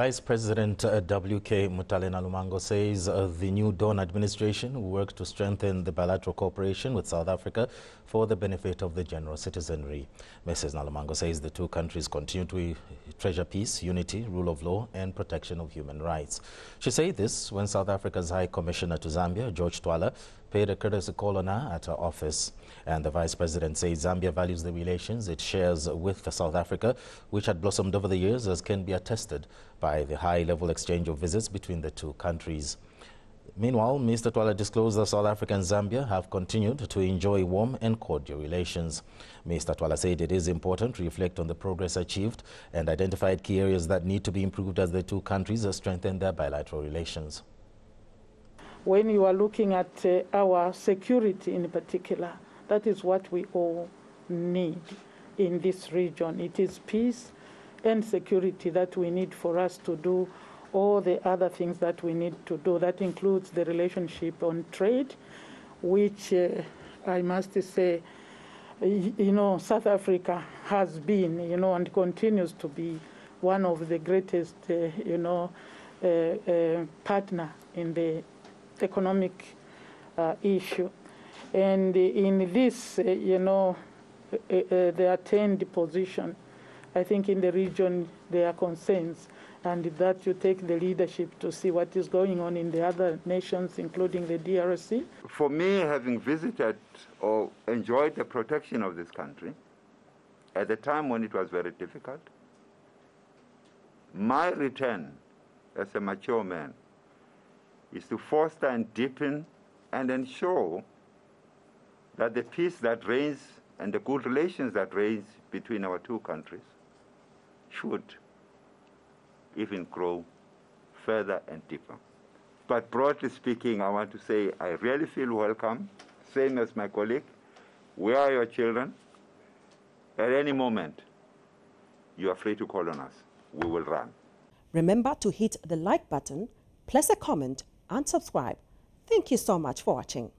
Vice President uh, W.K. Mutale Nalumango says uh, the new Dawn administration will work to strengthen the bilateral cooperation with South Africa for the benefit of the general citizenry. Mrs. Nalumango says the two countries continue to treasure peace, unity, rule of law and protection of human rights. She said this when South Africa's High Commissioner to Zambia, George Twala, paid a courtesy call on her at her office. And the Vice President says Zambia values the relations it shares with South Africa, which had blossomed over the years, as can be attested by the high-level exchange of visits between the two countries. Meanwhile, Mr. Twala disclosed that South Africa and Zambia have continued to enjoy warm and cordial relations. Mr. Twala said it is important to reflect on the progress achieved and identified key areas that need to be improved as the two countries strengthen their bilateral relations. When you are looking at uh, our security in particular, that is what we all need in this region. It is peace and security that we need for us to do all the other things that we need to do. That includes the relationship on trade, which uh, I must say, you know, South Africa has been, you know, and continues to be one of the greatest, uh, you know, uh, uh partner in the economic uh, issue. And in this, uh, you know, the attained position, I think in the region there are concerns and that you take the leadership to see what is going on in the other nations, including the DRC? For me, having visited or enjoyed the protection of this country at the time when it was very difficult, my return as a mature man is to foster and deepen and ensure that the peace that reigns and the good relations that reigns between our two countries should even grow further and deeper. But broadly speaking, I want to say I really feel welcome, same as my colleague. We are your children. At any moment, you are free to call on us. We will run. Remember to hit the like button, place a comment, and subscribe. Thank you so much for watching.